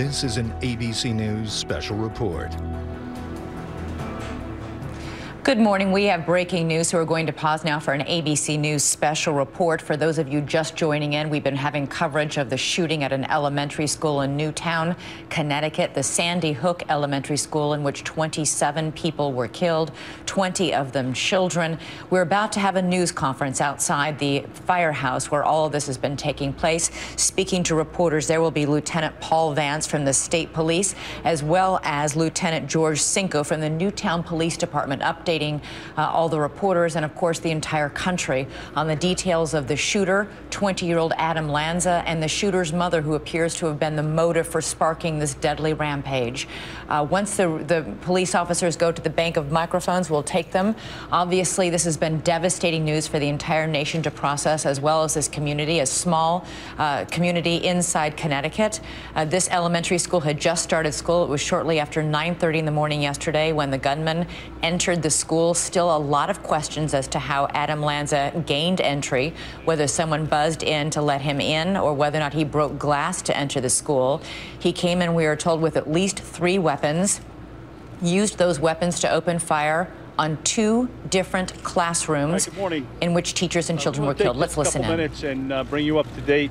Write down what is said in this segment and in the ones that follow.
This is an ABC News special report. Good morning. We have breaking news, so we're going to pause now for an ABC News special report. For those of you just joining in, we've been having coverage of the shooting at an elementary school in Newtown, Connecticut, the Sandy Hook Elementary School, in which 27 people were killed, 20 of them children. We're about to have a news conference outside the firehouse where all of this has been taking place. Speaking to reporters, there will be Lieutenant Paul Vance from the state police, as well as Lieutenant George Sinko from the Newtown Police Department, updating updating uh, all the reporters and, of course, the entire country on the details of the shooter, 20 year old Adam Lanza, and the shooter's mother, who appears to have been the motive for sparking this deadly rampage. Uh, once the, the police officers go to the bank of microphones, we'll take them. Obviously, this has been devastating news for the entire nation to process, as well as this community, a small uh, community inside Connecticut. Uh, this elementary school had just started school. It was shortly after 9:30 in the morning yesterday when the gunman entered the school. Still a lot of questions as to how Adam Lanza gained entry, whether someone buzzed in to let him in or whether or not he broke glass to enter the school. He came in, we are told, with at least three weapons, used those weapons to open fire on two different classrooms right, in which teachers and uh, children uh, were killed. Let's listen in. minutes and uh, bring you up to date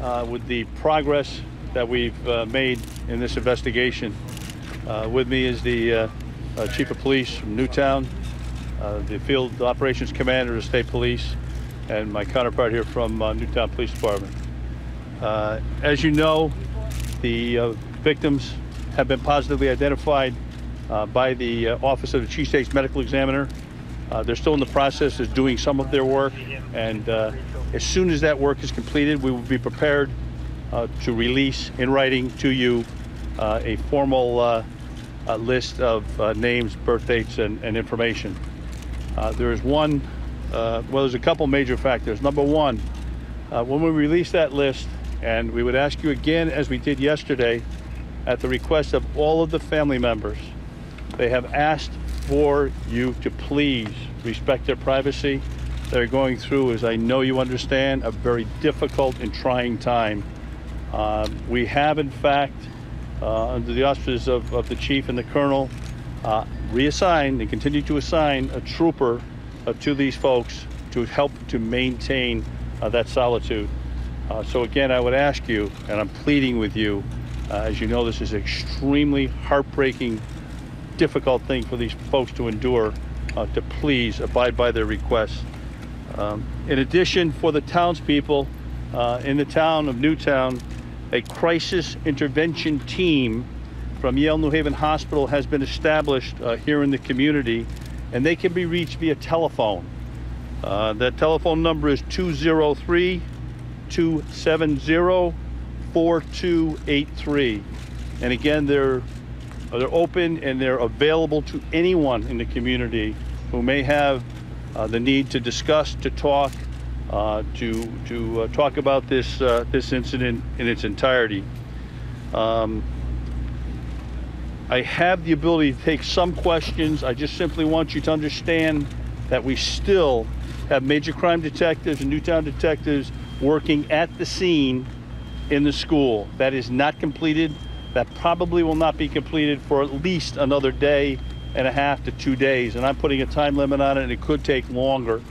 uh, with the progress that we've uh, made in this investigation. Uh, with me is the uh, Chief of Police from Newtown, uh, the Field Operations Commander of State Police, and my counterpart here from uh, Newtown Police Department. Uh, as you know, the uh, victims have been positively identified uh, by the Office of the Chief State's Medical Examiner. they're still in the process of doing some of their work, and as soon as that work is completed, we will be prepared to release in writing to you a formal uh, list of uh, names, birth dates, and, and information. Uh, there is one, uh, well, there's a couple major factors. Number one, uh, when we release that list, and we would ask you again, as we did yesterday, at the request of all of the family members, they have asked for you to please respect their privacy. They're going through, as I know you understand, a very difficult and trying time. Um, we have, in fact, under the auspices of, of the chief and the colonel, uh, reassign and continue to assign a trooper uh, to these folks to help to maintain uh, that solitude. Uh, so again, I would ask you, and I'm pleading with you, uh, as you know, this is extremely heartbreaking, difficult thing for these folks to endure, to please abide by their requests. Um, in addition, for the townspeople in the town of Newtown, a crisis intervention team from Yale New Haven Hospital has been established uh, here in the community, and they can be reached via telephone. Uh, that telephone number is 203 270 4283. And again, they're, they're open and they're available to anyone in the community who may have uh, the need to discuss, to talk, uh, to to uh, talk about this uh, this incident in its entirety. Um, I have the ability to take some questions. I just simply want you to understand that we still have major crime detectives and Newtown detectives working at the scene in the school. That is not completed. That probably will not be completed for at least another day and a half to two days. And I'm putting a time limit on it, and it could take longer.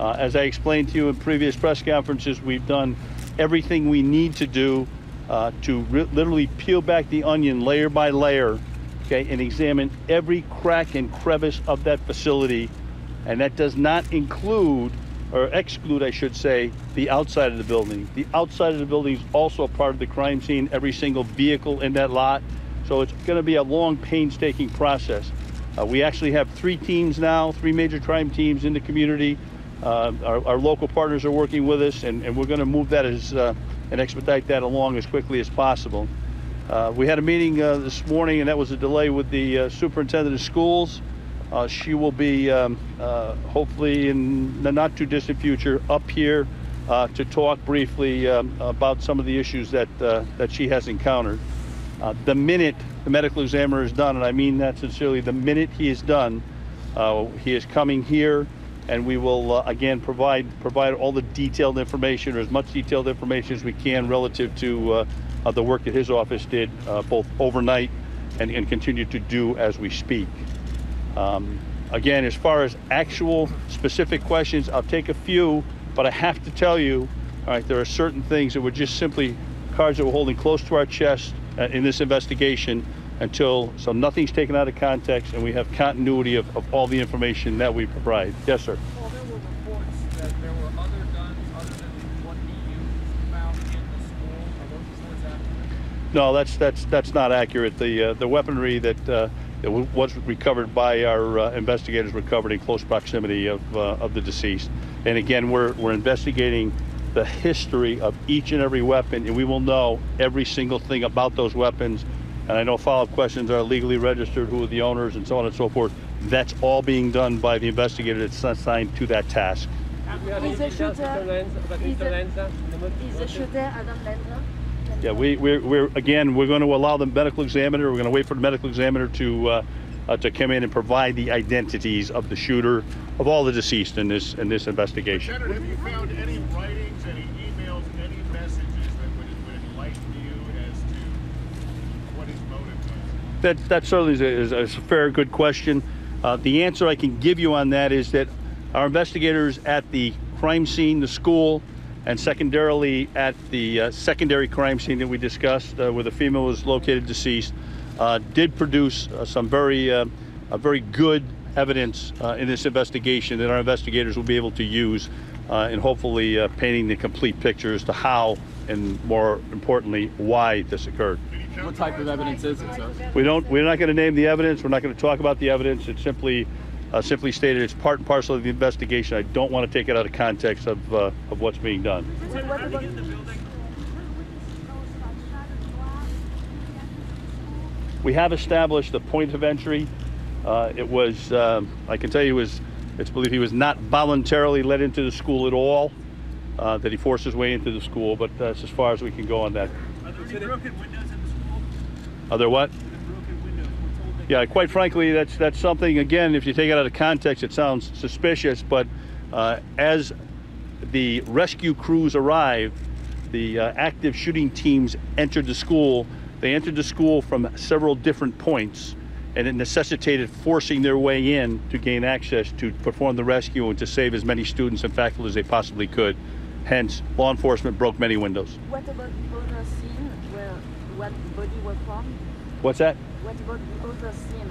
Uh, as I explained to you in previous press conferences, we've done everything we need to do uh, to literally peel back the onion layer by layer, okay, and examine every crack and crevice of that facility. And that does not include, or exclude, I should say, the outside of the building. The outside of the building is also part of the crime scene, every single vehicle in that lot. So it's going to be a long, painstaking process. Uh, we actually have three teams now, three major crime teams in the community uh, our, our, local partners are working with us, and, and we're going to move that as uh, and expedite that along as quickly as possible. Uh, we had a meeting uh, this morning, and that was a delay with the uh, superintendent of schools. She will be um, hopefully in the not too distant future up here to talk briefly um, about some of the issues that that she has encountered. the minute the medical examiner is done, and I mean that sincerely, the minute he is done, he is coming here and we will uh, again provide provide all the detailed information or as much detailed information as we can relative to uh, of the work that his office did uh, both overnight and, and continue to do as we speak. Um, again, as far as actual specific questions, I'll take a few, but I have to tell you, all right, there are certain things that were just simply cards that we're holding close to our chest uh, in this investigation until, so nothing's taken out of context and we have continuity of, of all the information that we provide. Yes, sir. Well, there were reports that there were other guns other than what he used found in the school. Are those reports accurate? No, that's that's that's not accurate. The uh, the weaponry that uh, that was recovered by our uh, investigators recovered in close proximity of uh, of the deceased. And again, we're we're investigating the history of each and every weapon, and we will know every single thing about those weapons. And I know follow-up questions are legally registered, who are the owners, and so on and so forth. That's all being done by the investigator that's assigned to that task. Is the shooter is the, is the shooter Adam Lanza? Yeah, we, we're, we're again, we're going to allow the medical examiner. We're going to wait for the medical examiner to uh, uh, to come in and provide the identities of the shooter, of all the deceased in this in this investigation. Senator, have you found any writings, any messages that would, would enlighten you as to what his motive was? That that certainly is a, is a fair, good question. Uh, the answer I can give you on that is that our investigators at the crime scene, the school, and secondarily at the uh, secondary crime scene that we discussed, uh, where the female was located deceased, uh, did produce uh, some very, uh, very good evidence in this investigation that our investigators will be able to use in hopefully painting the complete picture as to how and more importantly why this occurred. What type of evidence is it, sir? We don't. We're not going to name the evidence. We're not going to talk about the evidence. It's simply, uh, simply stated. It's part and parcel of the investigation. I don't want to take it out of context of uh, of what's being done. What, what about We have established the point of entry. Uh, it was. Um, I can tell you, it was. It's believed he was not voluntarily let into the school at all. Uh, that he forced his way into the school, but that's as far as we can go on that. Are there any broken windows in the school? Are there what? Yeah, quite frankly, that's that's something. Again, if you take it out of context, it sounds suspicious. But uh, as the rescue crews arrived, the uh, active shooting teams entered the school. They entered the school from several different points, and it necessitated forcing their way in to gain access to perform the rescue and to save as many students and faculty as they possibly could. Hence, law enforcement broke many windows. what about other what body was found? What's that? What about the other scene?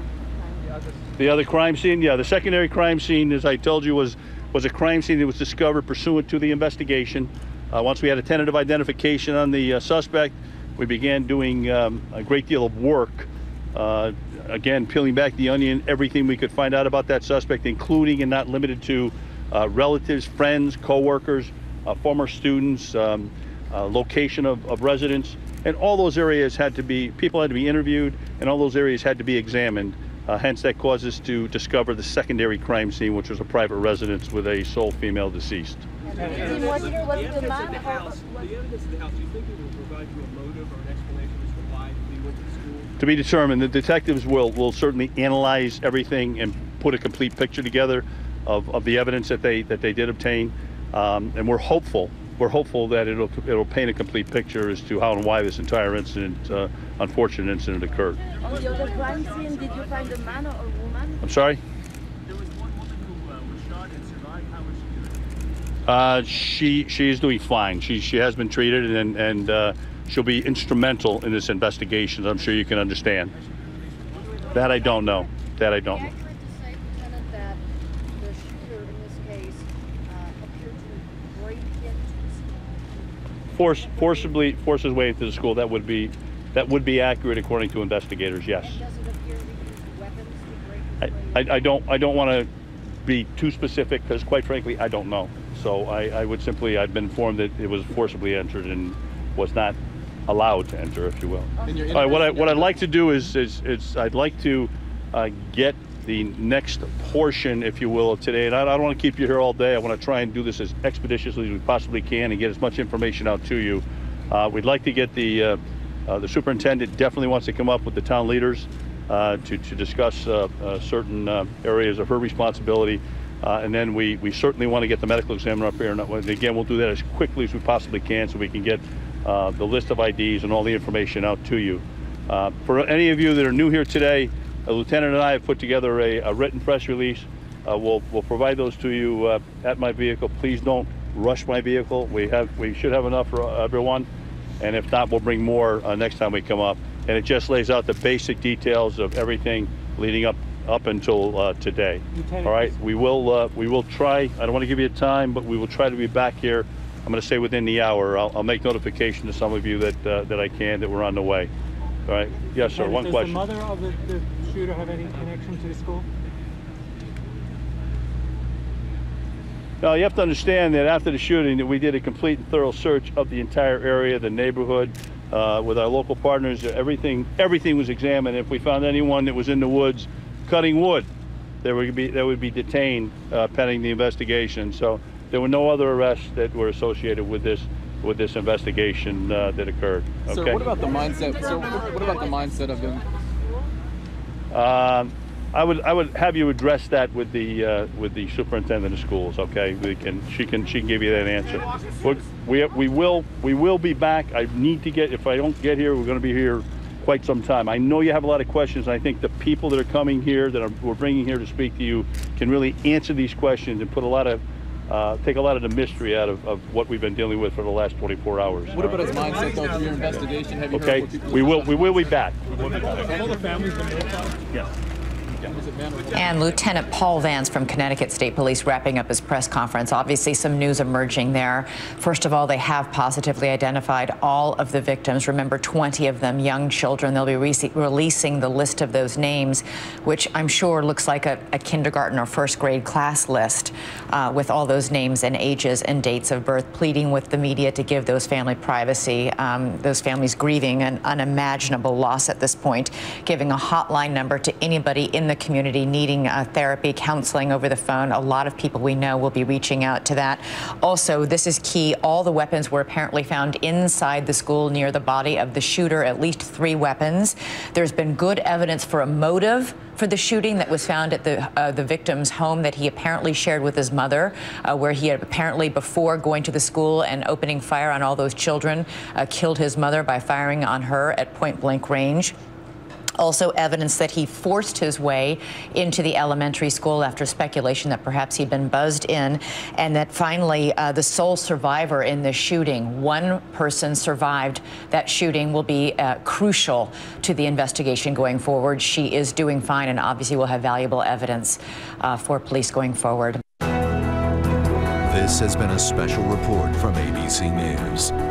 the others. The other crime scene, yeah, the secondary crime scene, as I told you, was was a crime scene that was discovered pursuant to the investigation. Uh, once we had a tentative identification on the uh, suspect, we began doing um, a great deal of work. Uh, again, peeling back the onion, everything we could find out about that suspect, including and not limited to uh, relatives, friends, coworkers, uh, former students, um, uh, location of, of residence, and all those areas had to be people had to be interviewed, and all those areas had to be examined. Uh, hence, that caused us to discover the secondary crime scene, which was a private residence with a sole female deceased. And Tim, was, was the evidence or the house, what- the evidence at the house, do you think it will provide you a motive or an explanation as to why he went to the school? To be determined. The detectives will will certainly analyze everything and put a complete picture together of, of the evidence that they that they did obtain, um, and we're hopeful. We're hopeful that it'll it'll paint a complete picture as to how and why this entire incident, uh, unfortunate incident, occurred. on the other crime scene? Did you find a man or a woman? I'm sorry. There was one woman who uh, was shot and survived. How was she doing? Uh, she she is doing fine. She she has been treated and and uh, she'll be instrumental in this investigation. I'm sure you can understand. That I don't know. That I don't know. accurate to say, Lieutenant, that the shooter in this case uh, appeared to break into the school? Force forcibly force his way into the school. That would be that would be accurate according to investigators. Yes. And does it appear to use weapons to break I. I, I don't I don't want to be too specific because quite frankly I don't know. So I, I would simply I've been informed that it was forcibly entered and was not allowed to enter, if you will. All right, what I what I'd like to do is is, is I'd like to uh, get the next portion, if you will, of today. And I, I don't want to keep you here all day. I want to try and do this as expeditiously as we possibly can and get as much information out to you. Uh, we'd like to get the uh, uh, the superintendent definitely wants to come up with the town leaders uh, to to discuss uh, uh, certain areas of her responsibility. And then we, we certainly want to get the medical examiner up here. And again, we'll do that as quickly as we possibly can so we can get the list of IDs and all the information out to you. For any of you that are new here today, a lieutenant and I have put together a, a written press release. Uh, we'll, we'll provide those to you uh, at my vehicle. Please don't rush my vehicle. We have we should have enough for everyone, and if not, we'll bring more uh, next time we come up. And it just lays out the basic details of everything leading up up until uh, today. Lieutenant, All right, we will uh, we will try. I don't want to give you a time, but we will try to be back here. I'm going to say within the hour. I'll, I'll make notification to some of you that uh, that I can that we're on the way. All right. Yes, sir. Lieutenant, One does question. the mother of the, the shooter have any connection to the school? Now you have to understand that after the shooting, that we did a complete and thorough search of the entire area, the neighborhood, uh, with our local partners. Everything, everything was examined. If we found anyone that was in the woods cutting wood, they would be they would be detained uh, pending the investigation. So there were no other arrests that were associated with this with this investigation uh, that occurred. Okay. So what about the mindset? So what about the mindset of him? Um, I would I would have you address that with the uh, with the superintendent of schools. Okay, we can she can she can give you that answer. We're, we we will we will be back. I need to get if I don't get here, we're going to be here quite some time. I know you have a lot of questions. And I think the people that are coming here that are, we're bringing here to speak to you can really answer these questions and put a lot of uh, take a lot of the mystery out of, of what we've been dealing with for the last 24 hours. What about his mindset though through your investigation? Have you Okay, heard what people we will we will be back. Was it man or woman? And Lieutenant Paul Vance from Connecticut State Police wrapping up his press conference. Obviously, some news emerging there. First of all, they have positively identified all of the victims. Remember, 20 of them young children. They'll be re- releasing the list of those names, which I'm sure looks like a, a kindergarten or first grade class list uh, with all those names and ages and dates of birth, pleading with the media to give those family privacy. Um, those families grieving an unimaginable loss at this point, giving a hotline number to anybody in the community needing uh, therapy, counseling over the phone. A lot of people we know will be reaching out to that. Also, this is key. All the weapons were apparently found inside the school near the body of the shooter, at least three weapons. There's been good evidence for a motive for the shooting that was found at the uh, the victim's home that he apparently shared with his mother, uh, where he had apparently before going to the school and opening fire on all those children, uh, killed his mother by firing on her at point blank range. Also, evidence that he forced his way into the elementary school after speculation that perhaps he'd been buzzed in, and that finally, uh, the sole survivor in this shooting, one person survived that shooting, will be uh, crucial to the investigation going forward. She is doing fine, and obviously will have valuable evidence uh, for police going forward. This has been a special report from ABC News.